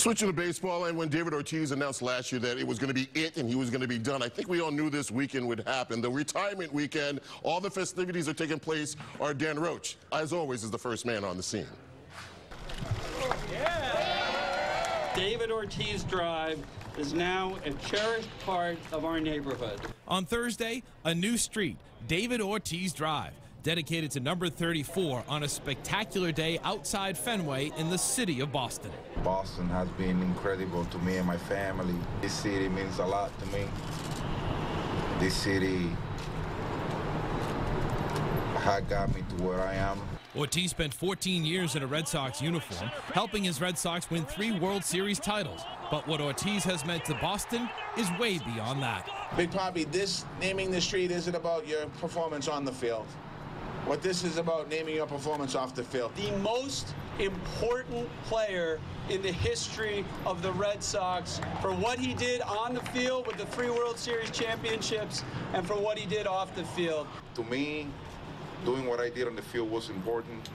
Switching to baseball, and when David Ortiz announced last year that it was going to be it and he was going to be done, I think we all knew this weekend would happen. The retirement weekend, all the festivities are taking place. Our Dan Roche, as always, is the first man on the scene. Yeah. David Ortiz Drive is now a cherished part of our neighborhood. On Thursday, a new street, David Ortiz Drive dedicated to number 34 on a spectacular day outside Fenway in the city of Boston. Boston has been incredible to me and my family. This city means a lot to me. This city had got me to where I am. Ortiz spent 14 years in a Red Sox uniform, helping his Red Sox win three World Series titles. But what Ortiz has meant to Boston is way beyond that. Big Papi, this naming the street isn't about your performance on the field. What this is about naming your performance off the field. The most important player in the history of the Red Sox for what he did on the field with the three World Series championships and for what he did off the field. To me, doing what I did on the field was important,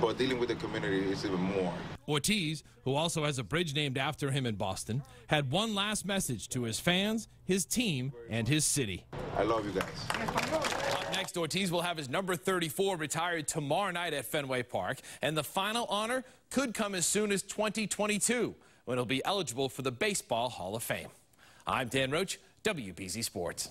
but dealing with the community is even more. Ortiz, who also has a bridge named after him in Boston, had one last message to his fans, his team, and his city. I love you guys. Next, Ortiz will have his number 34 retired tomorrow night at Fenway Park, and the final honor could come as soon as 2022, when he'll be eligible for the Baseball Hall of Fame. I'm Dan Roche, WBZ Sports.